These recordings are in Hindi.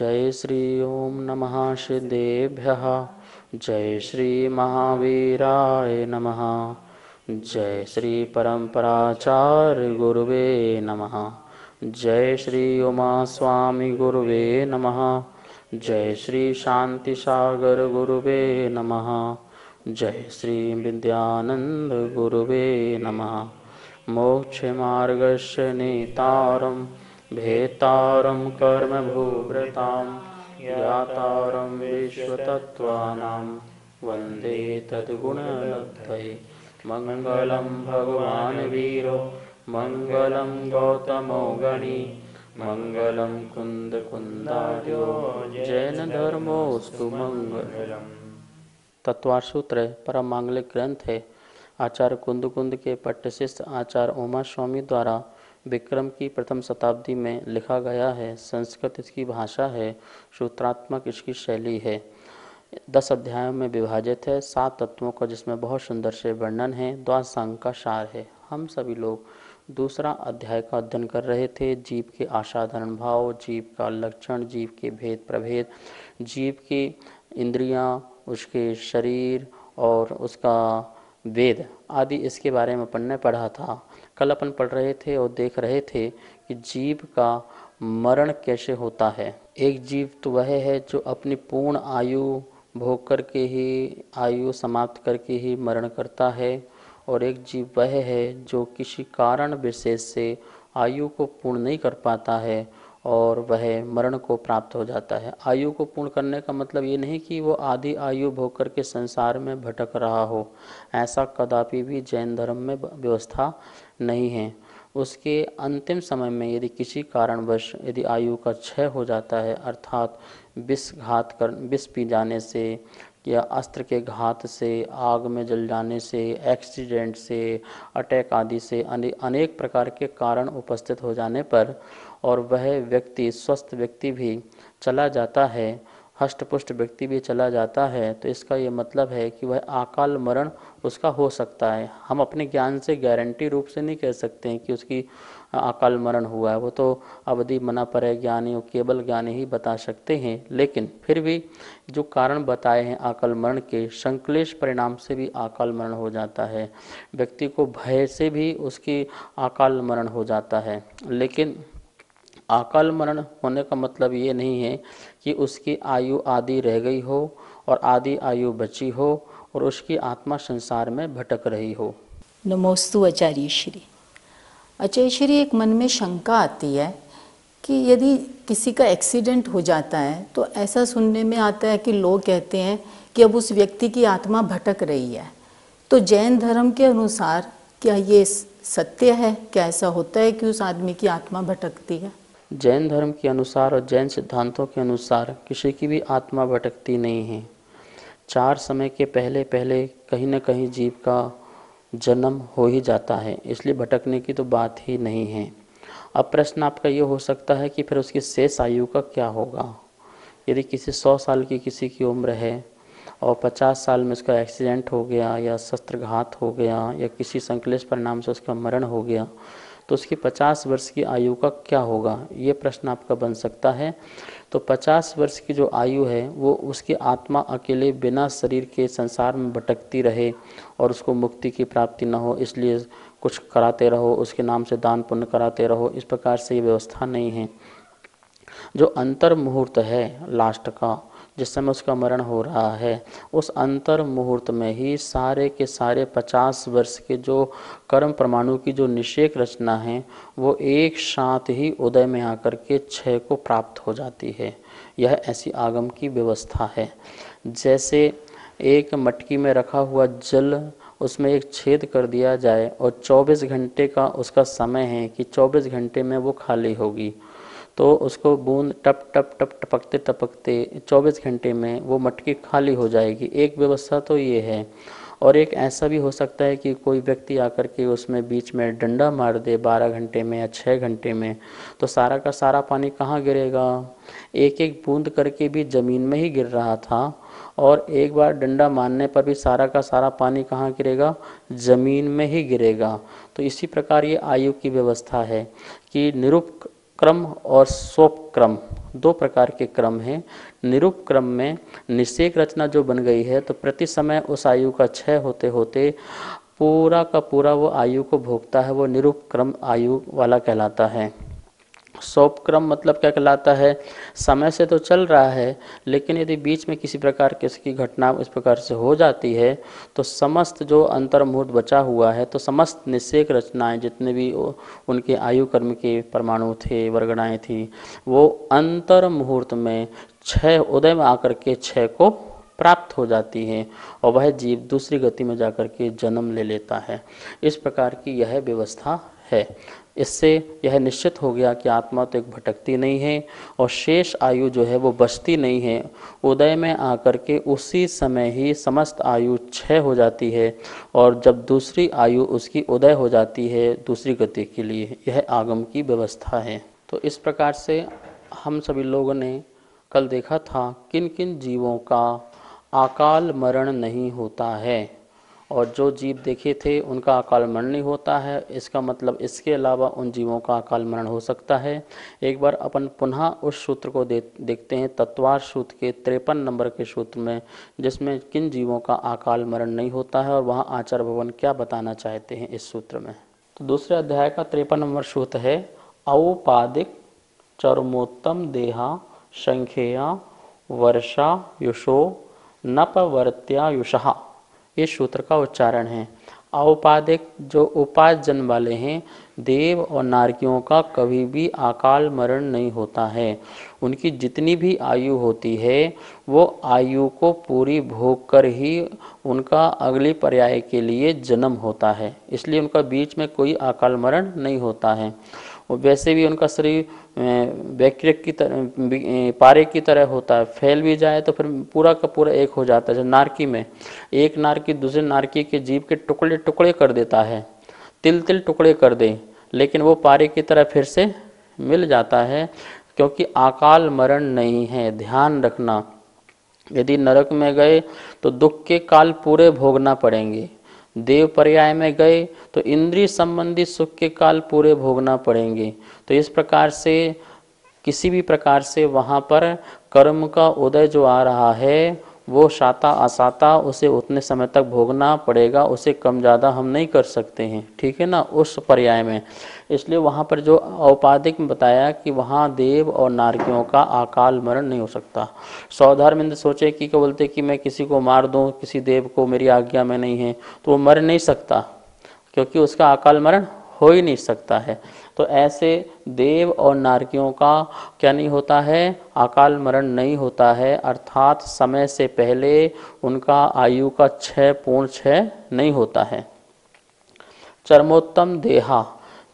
जय श्री ओम नमः सिद्धेभ्यः जय श्री महावीराय नमः। जय श्री परम्पराचार्य गुरुवे नमः। जय श्री उमा स्वामी गुरुवे नमः। जय श्री शांति सागर गुरुवे नमः। जय श्री विद्यानंद गुरुवे नमः। मोक्ष मार्गस्य नेतारं भेतारं कर्मभूभृतां ज्ञातारं विश्वतत्त्वानां, वंदे तद्गुणलब्धये। मङ्गलं भगवान् वीरो, मङ्गलं गौतमो गणी, मङ्गलं कुन्दकुन्दार्यो जैनधर्मोऽस्तु तत्वार सूत्र परम मांगलिक ग्रंथ है। आचार्य कुंद कुंद के पट्टशिष्य आचार्य उमा स्वामी द्वारा विक्रम की प्रथम शताब्दी में लिखा गया है, संस्कृत इसकी भाषा है, सूत्रात्मक इसकी शैली है। दस अध्यायों में विभाजित है, सात तत्वों का जिसमें बहुत सुंदर से वर्णन है, द्वासांग का सार है। हम सभी लोग दूसरा अध्याय का अध्ययन कर रहे थे, जीव के आसाधारण भाव, जीव का लक्षण, जीव के भेद प्रभेद, जीव की इंद्रियाँ, उसके शरीर और उसका वेद आदि इसके बारे में पढ़ने पढ़ा था। कल अपन पढ़ रहे थे और देख रहे थे कि जीव का मरण कैसे होता है। एक जीव तो वह है जो अपनी पूर्ण आयु भोग करके ही, आयु समाप्त करके ही मरण करता है। और एक जीव वह है जो किसी कारण विशेष से आयु को पूर्ण नहीं कर पाता है। और वह मरण को प्राप्त हो जाता है। आयु को पूर्ण करने का मतलब ये नहीं कि वो आधी आयु भोग करके संसार में भटक रहा हो। ऐसा कदापि भी जैन धर्म में व्यवस्था नहीं है। उसके अंतिम समय में यदि किसी कारणवश यदि आयु का क्षय हो जाता है अर्थात विष घात कर विष पी जाने से या अस्त्र के घात से आग में जल जाने से एक्सीडेंट से अटैक आदि से अने, अनेक प्रकार के कारण उपस्थित हो जाने पर और वह व्यक्ति, स्वस्थ व्यक्ति भी चला जाता है, हष्टपुष्ट व्यक्ति भी चला जाता है तो इसका ये मतलब है कि वह अकाल मरण उसका हो सकता है। हम अपने ज्ञान से गारंटी रूप से नहीं कह सकते हैं कि उसकी अकाल मरण हुआ है। वो तो अवधि मना पर ज्ञानी और केवल ज्ञानी ही बता सकते हैं। लेकिन फिर भी जो कारण बताए हैं अकाल मरण के, संकलेश परिणाम से भी अकाल मरण हो जाता है। व्यक्ति को भय से भी उसकी अकाल मरण हो जाता है। लेकिन अकाल मरण होने का मतलब ये नहीं है कि उसकी आयु आदि रह गई हो और आदि आयु बची हो और उसकी आत्मा संसार में भटक रही हो। नमोस्तु आचार्य श्री। आचार्य श्री, एक मन में शंका आती है कि यदि किसी का एक्सीडेंट हो जाता है तो ऐसा सुनने में आता है कि लोग कहते हैं कि अब उस व्यक्ति की आत्मा भटक रही है। तो जैन धर्म के अनुसार क्या ये सत्य है? क्या ऐसा होता है कि उस आदमी की आत्मा भटकती है? जैन धर्म के अनुसार और जैन सिद्धांतों के अनुसार किसी की भी आत्मा भटकती नहीं है। चार समय के पहले पहले कहीं ना कहीं जीव का जन्म हो ही जाता है, इसलिए भटकने की तो बात ही नहीं है। अब प्रश्न आपका ये हो सकता है कि फिर उसकी शेष आयु का क्या होगा? यदि किसी सौ साल की किसी की उम्र है और पचास साल में उसका एक्सीडेंट हो गया या शस्त्रघात हो गया या किसी संकलेश परिणाम से उसका मरण हो गया तो उसकी पचास वर्ष की आयु का क्या होगा? ये प्रश्न आपका बन सकता है। तो पचास वर्ष की जो आयु है, वो उसकी आत्मा अकेले बिना शरीर के संसार में भटकती रहे और उसको मुक्ति की प्राप्ति न हो, इसलिए कुछ कराते रहो, उसके नाम से दान पुण्य कराते रहो, इस प्रकार से ये व्यवस्था नहीं है। जो अंतर मुहूर्त है, लास्ट का जिस समय उसका मरण हो रहा है, उस अंतर मुहूर्त में ही सारे के सारे पचास वर्ष के जो कर्म परमाणु की जो निषेक रचना है, वो एक साथ ही उदय में आकर के क्षय को प्राप्त हो जाती है। यह ऐसी आगम की व्यवस्था है। जैसे एक मटकी में रखा हुआ जल, उसमें एक छेद कर दिया जाए और 24 घंटे का उसका समय है कि 24 घंटे में वो खाली होगी। तो उसको बूंद टप टप टप, टपकते टपकते 24 घंटे में वो मटकी खाली हो जाएगी। एक व्यवस्था तो ये है। और एक ऐसा भी हो सकता है कि कोई व्यक्ति आकर के उसमें बीच में डंडा मार दे 12 घंटे में या 6 घंटे में तो सारा का सारा पानी कहाँ गिरेगा? एक एक बूंद करके भी ज़मीन में ही गिर रहा था और एक बार डंडा मारने पर भी सारा का सारा पानी कहाँ गिरेगा? ज़मीन में ही गिरेगा। तो इसी प्रकार ये आयु की व्यवस्था है कि निरुप क्रम और सोप क्रम, दो प्रकार के क्रम हैं। निरूप क्रम में निषेक रचना जो बन गई है तो प्रति समय उस आयु का क्षय होते होते पूरा का पूरा वो आयु को भोगता है, वो निरूप क्रम आयु वाला कहलाता है। सौप क्रम मतलब क्या कहलाता है? समय से तो चल रहा है, लेकिन यदि बीच में किसी प्रकार की घटना इस प्रकार से हो जाती है तो समस्त जो अंतर मुहूर्त बचा हुआ है तो समस्त निषेक रचनाएँ जितने भी उनके आयु कर्म के परमाणु थे, वर्गणाएँ थी, वो अंतर मुहूर्त में छः उदय में आकर के छः को प्राप्त हो जाती है, और वह जीव दूसरी गति में जाकर के जन्म ले लेता है। इस प्रकार की यह व्यवस्था है। इससे यह निश्चित हो गया कि आत्मा तो एक भटकती नहीं है और शेष आयु जो है वो बचती नहीं है। उदय में आकर के उसी समय ही समस्त आयु क्षय हो जाती है और जब दूसरी आयु उसकी उदय हो जाती है, दूसरी गति के लिए यह आगम की व्यवस्था है। तो इस प्रकार से हम सभी लोगों ने कल देखा था किन किन जीवों का अकाल मरण नहीं होता है। और जो जीव देखे थे उनका अकाल मरण नहीं होता है। इसका मतलब इसके अलावा उन जीवों का अकाल मरण हो सकता है। एक बार अपन पुनः उस सूत्र को दे, देखते हैं तत्वार सूत्र के तिरपन नंबर के सूत्र में जिसमें किन जीवों का अकाल मरण नहीं होता है और वहाँ आचार्य भवन क्या बताना चाहते हैं इस सूत्र में? तो दूसरे अध्याय का तिरपन नंबर सूत्र है औपादिक चरमोत्तम देहा संख्या वर्षा युषो नपवर्त्यायुषा। इस सूत्र का उच्चारण है। औपाधिक जो उपार्जन वाले हैं, देव और नारकियों का कभी भी अकाल मरण नहीं होता है। उनकी जितनी भी आयु होती है, वो आयु को पूरी भोग कर ही उनका अगली पर्याय के लिए जन्म होता है। इसलिए उनका बीच में कोई अकाल मरण नहीं होता है। और वैसे भी उनका शरीर बैक्टीरिया की तरह पारे की तरह होता है। फैल भी जाए तो फिर पूरा का पूरा एक हो जाता है, जैसे नारकी में। एक नारकी दूसरे नारकी के जीव के टुकड़े टुकड़े कर देता है। तिल तिल टुकड़े कर दे, लेकिन वो पारे की तरह फिर से मिल जाता है, क्योंकि अकाल मरण नहीं है, ध्यान रखना। यदि नरक में गए तो दुख के काल पूरे भोगना पड़ेंगे। देव पर्याय में गए तो इंद्रिय संबंधी सुख के काल पूरे भोगना पड़ेंगे। तो इस प्रकार से, किसी भी प्रकार से वहाँ पर कर्म का उदय जो आ रहा है वो शाता असाता उसे उतने समय तक भोगना पड़ेगा, उसे कम ज़्यादा हम नहीं कर सकते हैं। ठीक है ना? उस पर्याय में। इसलिए वहाँ पर जो औपाधिक में बताया कि वहाँ देव और नारकियों का अकाल मरण नहीं हो सकता। सौधर्मिंद सोचे कि क्या बोलते कि मैं किसी को मार दूँ, किसी देव को मेरी आज्ञा में नहीं है तो वो मर नहीं सकता, क्योंकि उसका अकाल मरण हो ही नहीं सकता है। तो ऐसे देव और नारकियों का क्या नहीं होता है? अकाल मरण नहीं होता है। अर्थात समय से पहले उनका आयु का छय पूर्ण छय नहीं होता है। चरमोत्तम देहा।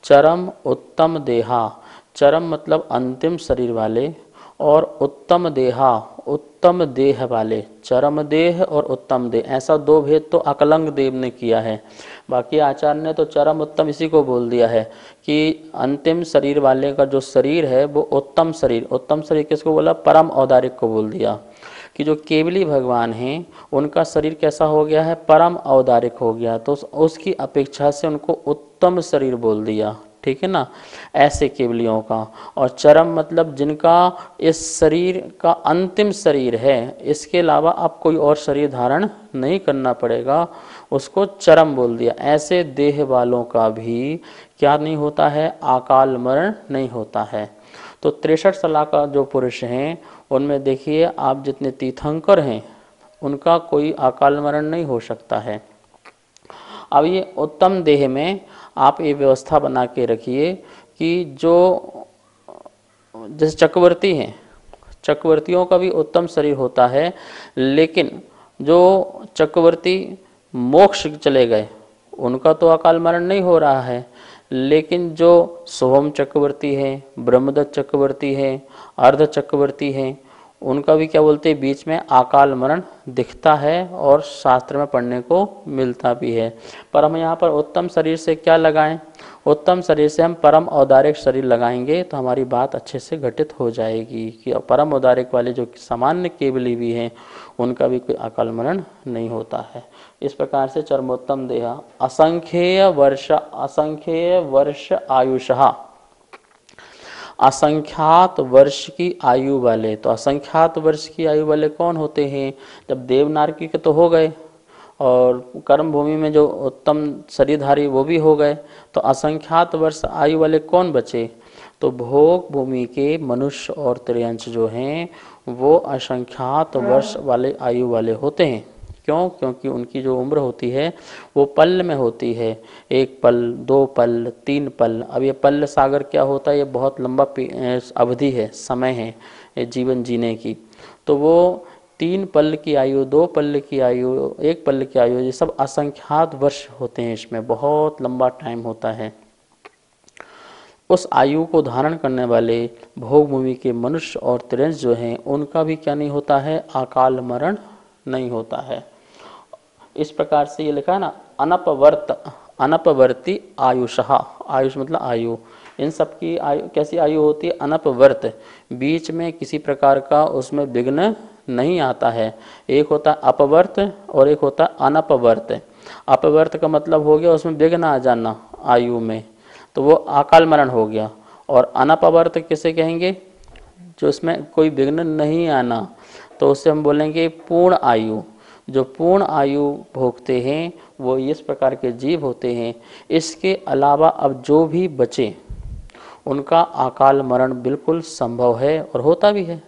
चरम उत्तम देहा। चरम मतलब अंतिम शरीर वाले और उत्तम देहा, उत्तम देह वाले, चरम देह और उत्तम देह। ऐसा दो भेद तो अकलंग देव ने किया है। बाकी आचार्य ने तो चरम उत्तम इसी को बोल दिया है कि अंतिम शरीर वाले का जो शरीर है, वो उत्तम शरीर उत्तम शरीर किसको बोला? परम औदारिक को बोल दिया। कि जो केवली भगवान हैं, उनका शरीर कैसा हो गया है? परम औदारिक हो गया। तो उसकी अपेक्षा से उनको उत्तम शरीर बोल दिया। ठीक है ना? ऐसे केवलियों का। और चरम मतलब जिनका इस शरीर का अंतिम शरीर है, इसके अलावा अब कोई और शरीर धारण नहीं करना पड़ेगा। उसको चरम बोल दिया। ऐसे देह वालों का भी क्या नहीं होता है? अकाल मरण नहीं होता है। तो तिरसठ सलाह का जो पुरुष हैं, उनमें देखिए, आप जितने तीर्थंकर हैं, उनका कोई अकाल मरण नहीं हो सकता है। अब ये उत्तम देह में आप ये व्यवस्था बना के रखिए कि जो, जैसे चक्रवर्ती हैं, चक्रवर्तियों का भी उत्तम शरीर होता है, लेकिन जो चक्रवर्ती मोक्ष चले गए, उनका तो अकाल मरण नहीं हो रहा है, लेकिन जो सोहम चक्रवर्ती है, ब्रह्मदत्त चक्रवर्ती है, अर्ध चक्रवर्ती है उनका भी क्या बोलते हैं, बीच में अकाल मरण दिखता है और शास्त्र में पढ़ने को मिलता भी है। पर हम यहाँ पर उत्तम शरीर से क्या लगाएँ? उत्तम शरीर से हम परम औदारिक शरीर लगाएँगे तो हमारी बात अच्छे से घटित हो जाएगी कि परम औदारिक वाले जो सामान्य केवली भी हैं, उनका भी कोई अकाल मरण नहीं होता है। इस प्रकार से चरमोत्तम देहा, असंख्येय वर्ष असंख्येय वर्ष आयुषा असंख्यात वर्ष की आयु वाले। तो असंख्यात वर्ष की आयु वाले कौन होते हैं? जब देवनारकी के तो हो गए और कर्म भूमि में जो उत्तम शरीरधारी वो भी हो गए तो असंख्यात वर्ष आयु वाले कौन बचे? तो भोग भूमि के मनुष्य और त्रियंश जो हैं वो असंख्यात वर्ष वाले आयु वाले होते हैं। क्यों? क्योंकि उनकी जो उम्र होती है, वो पल में होती है। एक पल, दो पल, तीन पल। अब ये पल सागर क्या होता है? ये बहुत लंबा अवधि है, समय है जीवन जीने की। तो वो तीन पल की आयु, दो पल की आयु, एक पल की आयु, ये सब असंख्यात वर्ष होते हैं इसमें। बहुत लंबा टाइम होता है। उस आयु को धारण करने वाले भोग भूमि के मनुष्य और त्रिंश जो हैं, उनका भी क्या नहीं होता है? अकाल मरण नहीं होता है। इस प्रकार से ये लिखा है ना, अनपवर्त, अनपवर्ती आयुष। आयुष मतलब आयु। इन सब की आयु, कैसी आयु होती है? अनपवर्त। बीच में किसी प्रकार का उसमें विघ्न नहीं आता है। एक होता है अपवर्त और एक होता है अनपवर्त। अपवर्त का मतलब हो गया उसमें विघ्न आ जाना आयु में। तो वो अकाल मरण हो गया। और अनपवर्त किसे कहेंगे? जो उसमें कोई विघ्न नहीं आना। तो उससे हम बोलेंगे पूर्ण आयु। जो पूर्ण आयु भोगते हैं, वो इस प्रकार के जीव होते हैं। इसके अलावा अब जो भी बचे, उनका अकाल मरण बिल्कुल संभव है और होता भी है।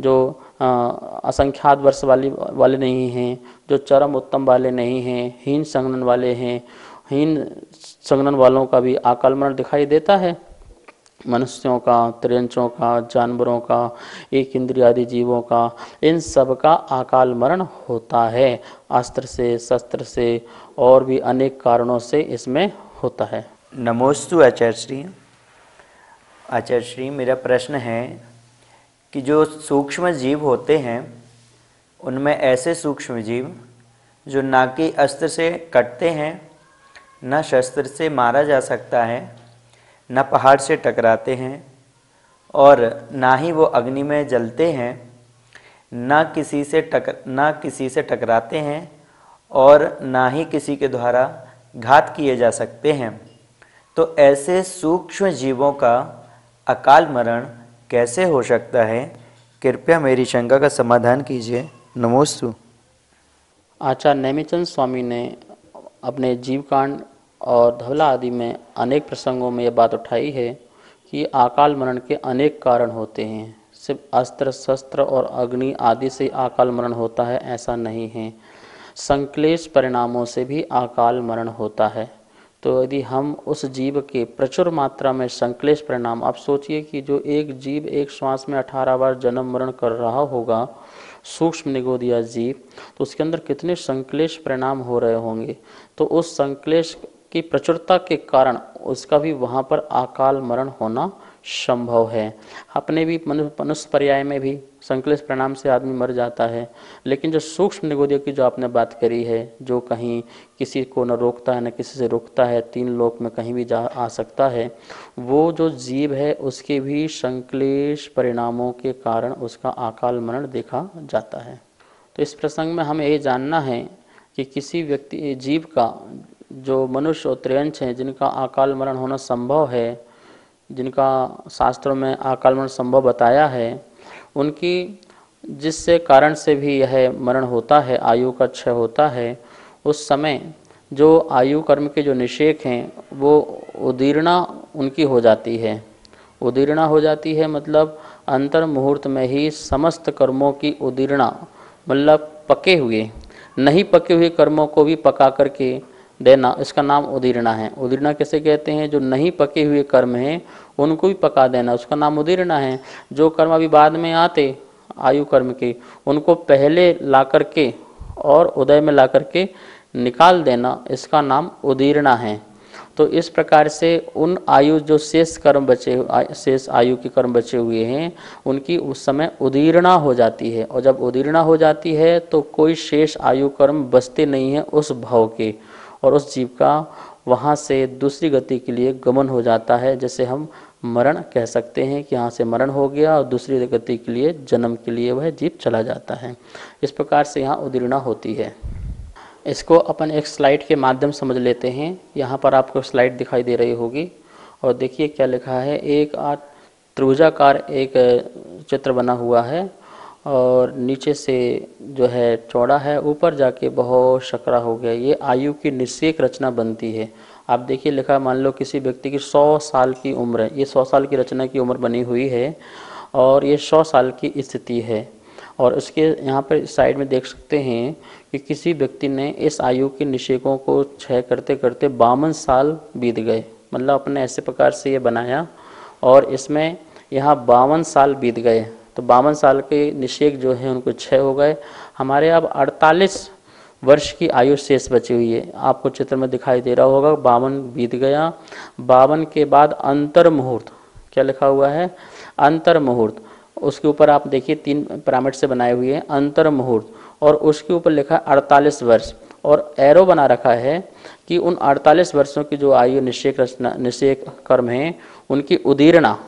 जो असंख्यात वर्ष वाली, वाले नहीं हैं, जो चरम उत्तम वाले नहीं हैं, हीन संगनन वाले हैं, हीन संगनन वालों का भी अकाल मरण दिखाई देता है। मनुष्यों का, त्रियंचों का, जानवरों का एक इंद्रियादि जीवों का, इन सब का अकाल मरण होता है। अस्त्र से, शस्त्र से और भी अनेक कारणों से इसमें होता है। नमोस्तु आचार्य श्री। आचार्य श्री, मेरा प्रश्न है कि जो सूक्ष्म जीव होते हैं, उनमें ऐसे सूक्ष्म जीव जो ना कि अस्त्र से कटते हैं, न शस्त्र से मारा जा सकता है न पहाड़ से टकराते हैं और ना ही वो अग्नि में जलते हैं, ना किसी से टक, ना किसी से टकराते हैं और ना ही किसी के द्वारा घात किए जा सकते हैं। तो ऐसे सूक्ष्म जीवों का अकाल मरण कैसे हो सकता है? कृपया मेरी शंका का समाधान कीजिए। नमोस्तु। आचार्य नैमिचंद स्वामी ने अपने जीवकांड और धवला आदि में अनेक प्रसंगों में यह बात उठाई है कि अकाल मरण के अनेक कारण होते हैं। सिर्फ़ अस्त्र, शस्त्र और अग्नि आदि से अकाल मरण होता है, ऐसा नहीं है। संक्लेश परिणामों से भी अकाल मरण होता है। तो यदि हम उस जीव के प्रचुर मात्रा में संक्लेश परिणाम, आप सोचिए कि जो एक जीव एक श्वास में अठारह बार जन्म मरण कर रहा होगा, सूक्ष्म निगोदिया जीव तो उसके अंदर कितने संक्लेश परिणाम हो रहे होंगे। तो उस संक्लेश की प्रचुरता के कारण उसका भी वहाँ पर अकाल मरण होना संभव है। अपने भी मनुष्य पर्याय में भी संकलित परिणाम से आदमी मर जाता है। लेकिन जो सूक्ष्म निगोदियों की जो आपने बात करी है, जो कहीं किसी को न रोकता है, न किसी से रोकता है, तीन लोक में कहीं भी जा, आ सकता है, वो जो जीव है, उसके भी संकलेश परिणामों के कारण उसका अकाल मरण देखा जाता है। तो इस प्रसंग में हमें ये जानना है कि किसी व्यक्ति, जीव का जो मनुष्य और त्रियंश हैं, जिनका अकाल मरण होना संभव है, जिनका शास्त्रों में अकाल मरण संभव बताया है, उनकी जिससे कारण से भी यह मरण होता है, आयु का क्षय होता है, उस समय जो आयु कर्म के जो निषेक हैं, वो उदीर्णा उनकी हो जाती है। उदीर्णा हो जाती है मतलब अंतर मुहूर्त में ही समस्त कर्मों की उदीर्णा मतलब पके हुए, नहीं पके हुए कर्मों को भी पका करके देना, इसका नाम उदीर्णा है। उदीर्णा कैसे कहते हैं? जो नहीं पके हुए कर्म हैं, उनको भी पका देना, उसका नाम उदीर्णा है। जो कर्म अभी बाद में आते, आयु कर्म के, उनको पहले ला करके और उदय में ला करके निकाल देना, इसका नाम उदीर्णा है। तो इस प्रकार से उन आयु, जो शेष कर्म बचे शेष आयु के कर्म बचे हुए हैं, उनकी उस समय उदीर्णा हो जाती है। और जब उदीर्णा हो जाती है तो कोई शेष आयु कर्म बचते नहीं है उस भाव के। और उस जीव का वहाँ से दूसरी गति के लिए गमन हो जाता है, जैसे हम मरण कह सकते हैं कि यहाँ से मरण हो गया और दूसरी गति के लिए, जन्म के लिए वह जीव चला जाता है। इस प्रकार से यहाँ उदीर्णा होती है। इसको अपन एक स्लाइड के माध्यम समझ लेते हैं। यहाँ पर आपको स्लाइड दिखाई दे रही होगी। और देखिए क्या लिखा है, एक आठ त्रिभुजाकार एक चित्र बना हुआ है। और नीचे से जो है चौड़ा है, ऊपर जाके बहुत शकरा हो गया। ये आयु की निश्चेक रचना बनती है। आप देखिए, लिखा मान लो किसी व्यक्ति की सौ साल की उम्र है। ये सौ साल की रचना की उम्र बनी हुई है और ये सौ साल की स्थिति है। और उसके यहाँ पर साइड में देख सकते हैं कि किसी व्यक्ति ने इस आयु के निषेकों को क्षय करते करते बावन साल बीत गए। मतलब अपने ऐसे प्रकार से ये बनाया और इसमें यहाँ बावन साल बीत गए। तो बावन साल के निषेक जो है, उनको छः हो गए। हमारे अब अड़तालीस वर्ष की आयु शेष बची हुई है। आपको चित्र में दिखाई दे रहा होगा, बावन बीत गया। बावन के बाद अंतर मुहूर्त क्या लिखा हुआ है? अंतर मुहूर्त उसके ऊपर आप देखिए, तीन पिरामिड से बनाए हुए हैं अंतर मुहूर्त और उसके ऊपर लिखा है, अड़तालीस वर्ष। और एरो बना रखा है कि उन अड़तालीस वर्षों की जो आयु निषेक रचना, निषेक कर्म है, उनकी उदीर्णा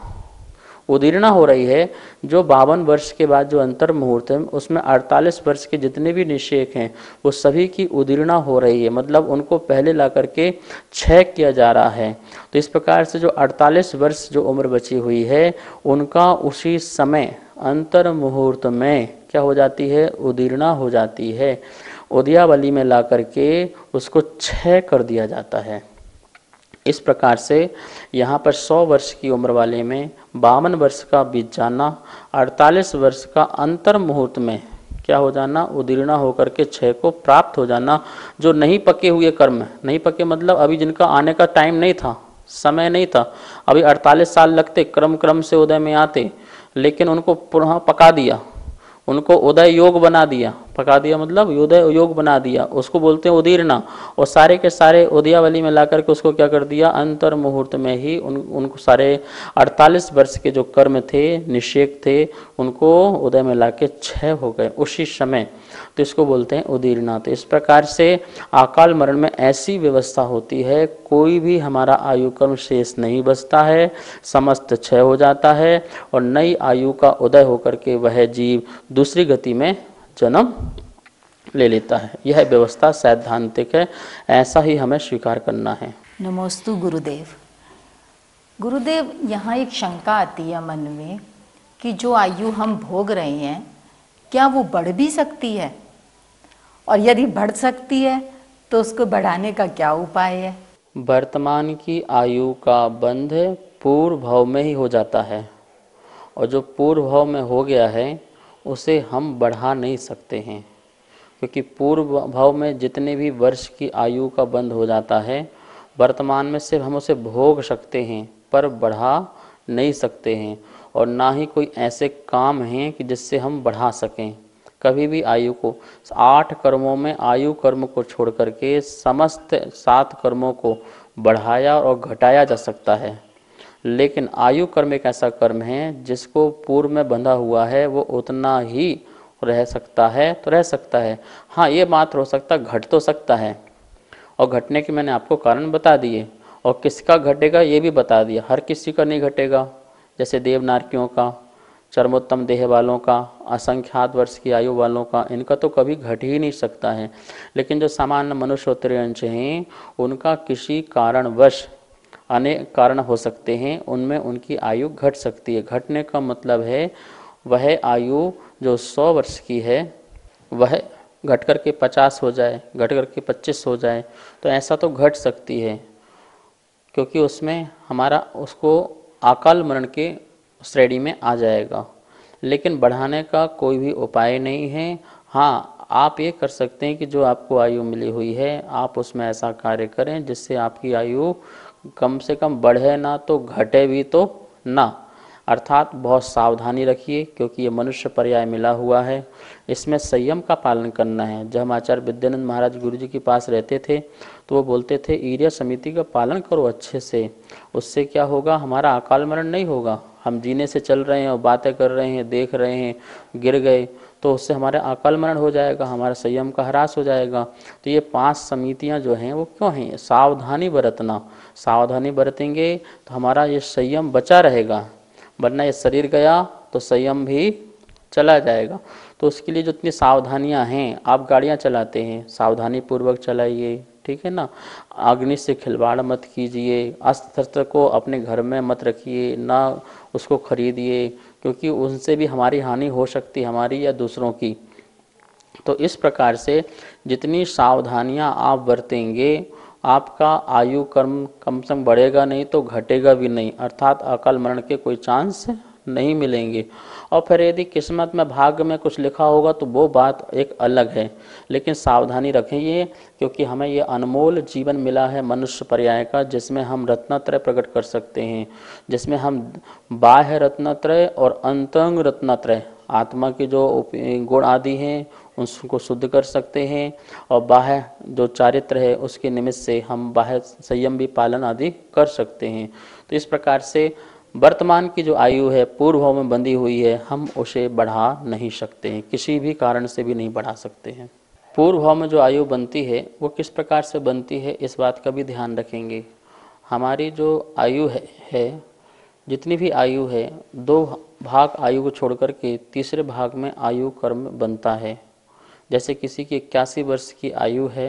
उदीर्णा हो रही है, जो बावन वर्ष के बाद जो अंतर मुहूर्त है, उसमें 48 वर्ष के जितने भी निषेक हैं, वो सभी की उदीर्णा हो रही है। मतलब उनको पहले ला करके क्षय किया जा रहा है। तो इस प्रकार से जो 48 वर्ष जो उम्र बची हुई है, उनका उसी समय अंतर मुहूर्त में क्या हो जाती है? उदीर्णा हो जाती है। उदयावली में ला करके उसको क्षय कर दिया जाता है। इस प्रकार से यहाँ पर 100 वर्ष की उम्र वाले में बावन वर्ष का बीत जाना 48 वर्ष का अंतर मुहूर्त में क्या हो जाना, उदीर्णा होकर के छः को प्राप्त हो जाना, जो नहीं पके हुए कर्म। नहीं पके मतलब अभी जिनका आने का टाइम नहीं था, समय नहीं था। अभी 48 साल लगते, क्रम क्रम से उदय में आते, लेकिन उनको पुनः पका दिया, उनको उदय योग बना दिया। पका दिया मतलब उदय योग बना दिया। उसको बोलते हैं उदीरना और सारे के सारे उदयावली में ला करके उसको क्या कर दिया? अंतर मुहूर्त में ही उन, उनको सारे 48 वर्ष के जो कर्म थे, निषेक थे, उनको उदय में ला के छः हो गए उसी समय। तो इसको बोलते हैं उदीरना तो इस प्रकार से अकाल मरण में ऐसी व्यवस्था होती है, कोई भी हमारा आयु कर्म शेष नहीं बचता है, समस्त क्षय हो जाता है, और नई आयु का उदय होकर के वह जीव दूसरी गति में जन्म ले लेता है। यह व्यवस्था सैद्धांतिक है ऐसा ही हमें स्वीकार करना है। नमोस्तु गुरुदेव। गुरुदेव यहाँ एक शंका आती है मन में कि जो आयु हम भोग रहे हैं क्या वो बढ़ भी सकती है? और यदि बढ़ सकती है तो उसको बढ़ाने का क्या उपाय है? वर्तमान की आयु का बंध पूर्व भाव में ही हो जाता है। और जो पूर्व भाव में हो गया है उसे हम बढ़ा नहीं सकते हैं। क्योंकि पूर्व भाव में जितने भी वर्ष की आयु का बंद हो जाता है, वर्तमान में सिर्फ़ हम उसे भोग सकते हैं, पर बढ़ा नहीं सकते हैं। और ना ही कोई ऐसे काम हैं कि जिससे हम बढ़ा सकें। कभी भी आयु को, आठ कर्मों में आयु कर्म को छोड़ करके समस्त सात कर्मों को बढ़ाया और घटाया जा सकता है। लेकिन आयु कर्म एक ऐसा कर्म है जिसको पूर्व में बंधा हुआ है, वो उतना ही रह सकता है तो रह सकता है। हाँ ये मात्र हो सकता, घट तो सकता है। और घटने के मैंने आपको कारण बता दिए, और किसका घटेगा ये भी बता दिया। हर किसी का नहीं घटेगा, जैसे देवनारकियों का, चरमोत्तम देह वालों का असंख्यात वर्ष की आयु वालों का, इनका तो कभी घट ही नहीं सकता है। लेकिन जो सामान्य अंश हैं, उनका किसी कारणवश अनेक कारण हो सकते हैं, उनमें उनकी आयु घट सकती है। घटने का मतलब है, वह आयु जो सौ वर्ष की है, वह घट कर के पचास हो जाए घट कर के पच्चीस हो जाए तो ऐसा तो घट सकती है, क्योंकि उसमें हमारा, उसको अकाल मरण के श्रेणी में आ जाएगा। लेकिन बढ़ाने का कोई भी उपाय नहीं है। हाँ आप ये कर सकते हैं कि जो आपको आयु मिली हुई है, आप उसमें ऐसा कार्य करें जिससे आपकी आयु कम से कम बढ़े ना तो घटे भी तो ना। अर्थात बहुत सावधानी रखिए, क्योंकि ये मनुष्य पर्याय मिला हुआ है। इसमें संयम का पालन करना है। जब हम आचार्य विद्यानंद महाराज गुरु जी के पास रहते थे तो वो बोलते थे, ईरिया समिति का पालन करो अच्छे से। उससे क्या होगा? हमारा अकाल मरण नहीं होगा। हम जीने से चल रहे हैं और बातें कर रहे हैं, देख रहे हैं, गिर गए। तो उससे हमारे अकाल मरण हो जाएगा, हमारा संयम का ह्रास हो जाएगा। तो ये पाँच समितियाँ जो हैं, वो क्यों हैं? सावधानी बरतना। सावधानी बरतेंगे तो हमारा ये संयम बचा रहेगा। वरना ये शरीर गया तो संयम भी चला जाएगा। तो उसके लिए जितनी सावधानियाँ हैं, आप गाड़ियाँ चलाते हैं सावधानी पूर्वक चलाइए, ठीक है ना? अग्नि से खिलवाड़ मत कीजिए, अस्त्र शस्त्र को अपने घर में मत रखिए, ना उसको खरीदिए। क्योंकि उनसे भी हमारी हानि हो सकती है, हमारी या दूसरों की। तो इस प्रकार से जितनी सावधानियाँ आप बरतेंगे, आपका आयु कर्म कम से कम बढ़ेगा नहीं तो घटेगा भी नहीं, अर्थात अकाल मरण के कोई चांस नहीं मिलेंगे। और फिर यदि किस्मत में भाग्य में कुछ लिखा होगा तो वो बात एक अलग है। लेकिन सावधानी रखें ये, क्योंकि हमें ये अनमोल जीवन मिला है मनुष्य पर्याय का, जिसमें हम रत्नत्रय प्रकट कर सकते हैं। जिसमें हम बाह्य रत्नत्रय और अंतंग रत्नत्रय, आत्मा के जो गुण आदि हैं, उसको शुद्ध कर सकते हैं। और बाह्य जो चारित्र है, उसके निमित्त से हम बाह्य संयम भी पालन आदि कर सकते हैं। तो इस प्रकार से वर्तमान की जो आयु है पूर्व भाव में बंधी हुई है हम उसे बढ़ा नहीं सकते हैं किसी भी कारण से भी नहीं बढ़ा सकते हैं। पूर्व भाव में जो आयु बनती है वो किस प्रकार से बनती है इस बात का भी ध्यान रखेंगे। हमारी जो आयु है, है जितनी भी आयु है दो भाग आयु को छोड़कर के तीसरे भाग में आयु कर्म बनता है। जैसे किसी की इक्यासी वर्ष की आयु है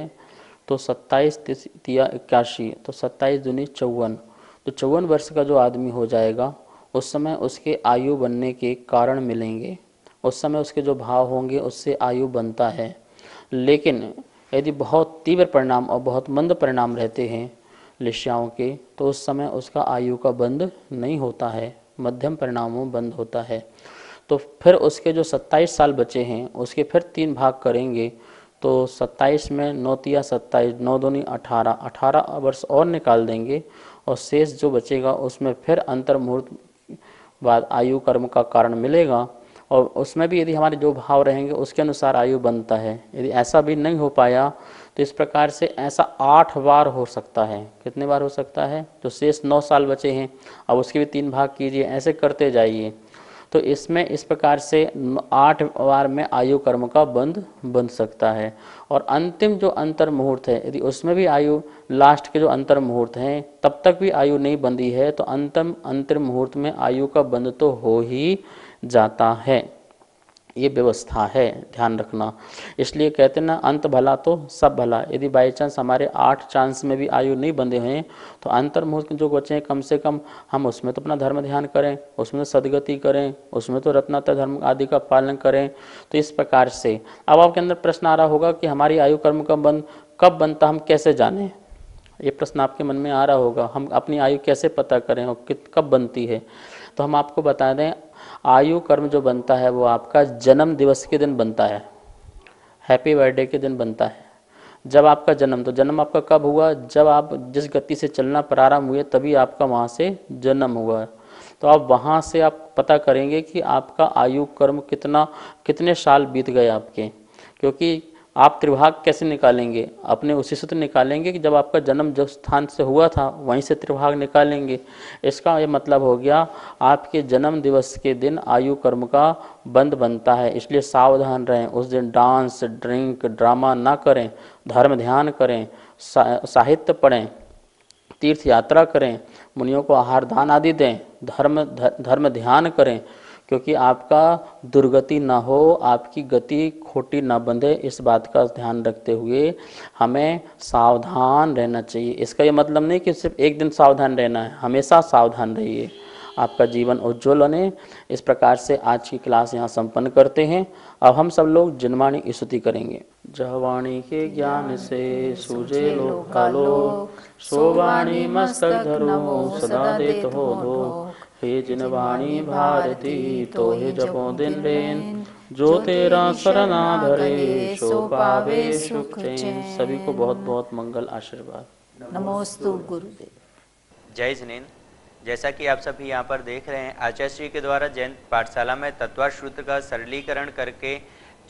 तो सत्ताईस इक्यासी तो सत्ताईस दूनी चौवन तो चौवन वर्ष का जो आदमी हो जाएगा, उस समय उसके आयु बनने के कारण मिलेंगे। उस समय उसके जो भाव होंगे, उससे आयु बनता है। लेकिन यदि बहुत तीव्र परिणाम और बहुत मंद परिणाम रहते हैं लिश्याओं के तो उस समय उसका आयु का बंद नहीं होता है, मध्यम परिणामों बंद होता है। तो फिर उसके जो 27 साल बचे हैं, उसके फिर तीन भाग करेंगे। तो 27 में नौ तिया सत्ताईस, नौ दोनी अठारह अठारह वर्ष और निकाल देंगे। और शेष जो बचेगा उसमें फिर अंतर्मुहूर्त बाद आयु कर्म का कारण मिलेगा। और उसमें भी यदि हमारे जो भाव रहेंगे, उसके अनुसार आयु बनता है। यदि ऐसा भी नहीं हो पाया तो इस प्रकार से ऐसा आठ बार हो सकता है। कितने बार हो सकता है? जो शेष नौ साल बचे हैं, अब उसके भी तीन भाग कीजिए, ऐसे करते जाइए। तो इसमें इस प्रकार से आठ बार में आयु कर्म का बंध बन सकता है। और अंतिम जो अंतर मुहूर्त है, यदि उसमें भी आयु, लास्ट के जो अंतर मुहूर्त हैं, तब तक भी आयु नहीं बंधी है तो अंतम, अंतिम मुहूर्त में आयु का बंध तो हो ही जाता है। ये व्यवस्था है, ध्यान रखना। इसलिए कहते हैं ना, अंत भला तो सब भला। यदि बाई चांस हमारे आठ चांस में भी आयु नहीं बंधे हैं तो अंतर मुहूर्त जो बचे हैं, कम से कम हम उसमें तो अपना धर्म ध्यान करें, उसमें तो सदगति करें, उसमें तो रत्नातर धर्म आदि का पालन करें। तो इस प्रकार से अब आपके अंदर प्रश्न आ रहा होगा कि हमारी आयु कर्म का बंध कब बनता, हम कैसे जाने? ये प्रश्न आपके मन में आ रहा होगा, हम अपनी आयु कैसे पता करें और कब बनती है? तो हम आपको बता दें, आयु कर्म जो बनता है वो आपका जन्म दिवस के दिन बनता है। हैप्पी बर्थडे के दिन बनता है। जब आपका जन्म तो जन्म आपका कब हुआ? जब आप जिस गति से चलना प्रारंभ हुए, तभी आपका वहाँ से जन्म हुआ। है तो आप वहाँ से आप पता करेंगे कि आपका आयु कर्म कितना, कितने साल बीत गए आपके। क्योंकि आप त्रिभाग कैसे निकालेंगे? अपने उसी सूत्र निकालेंगे कि जब आपका जन्म जो स्थान से हुआ था वहीं से त्रिभाग निकालेंगे। इसका ये मतलब हो गया आपके जन्म दिवस के दिन आयु कर्म का बंद बनता है। इसलिए सावधान रहें। उस दिन डांस ड्रिंक ड्रामा ना करें। धर्म ध्यान करें। सा, साहित्य पढ़ें। तीर्थ यात्रा करें। मुनियों को आहार दान आदि दें। धर्म धर्म ध्यान करें। क्योंकि आपका दुर्गति ना हो आपकी गति खोटी ना बंधे इस बात का ध्यान रखते हुए हमें सावधान रहना चाहिए। इसका ये मतलब नहीं कि सिर्फ़ एक दिन सावधान रहना है हमेशा सावधान रहिए। आपका जीवन उज्जवल बने। इस प्रकार से आज की क्लास यहाँ संपन्न करते हैं। अब हम सब लोग जनवाणी स्तुति करेंगे। जहवाणी के ज्ञान से सूजे लोग कालो सोवाणी मस्तक धरो सदा देत हो दो हे जिनवाणी भारती तो हे जपो दिन रेन जो तेरा शरणा धरे सो पावे सुख चैन। सभी को बहुत बहुत मंगल आशीर्वाद। नमोस्तु गुरुदेव। जय जिनेन। जैसा कि आप सभी यहाँ पर देख रहे हैं आचार्य श्री के द्वारा जैन पाठशाला में तत्वा सूत्र का सरलीकरण करके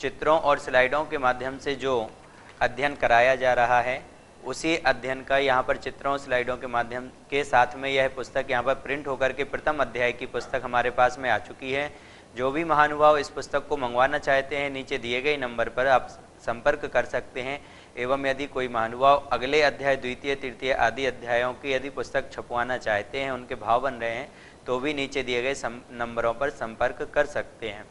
चित्रों और स्लाइडों के माध्यम से जो अध्ययन कराया जा रहा है उसी अध्ययन का यहाँ पर चित्रों, स्लाइडों के माध्यम के साथ में यह पुस्तक यहाँ पर प्रिंट होकर के प्रथम अध्याय की पुस्तक हमारे पास में आ चुकी है। जो भी महानुभाव इस पुस्तक को मंगवाना चाहते हैं, नीचे दिए गए नंबर पर आप संपर्क कर सकते हैं। एवं यदि कोई महानुभाव अगले अध्याय, द्वितीय, तृतीय आदि अध्यायों की यदि पुस्तक छपवाना चाहते हैं, उनके भाव बन रहे हैं तो भी नीचे दिए गए नंबरों पर संपर्क कर सकते हैं।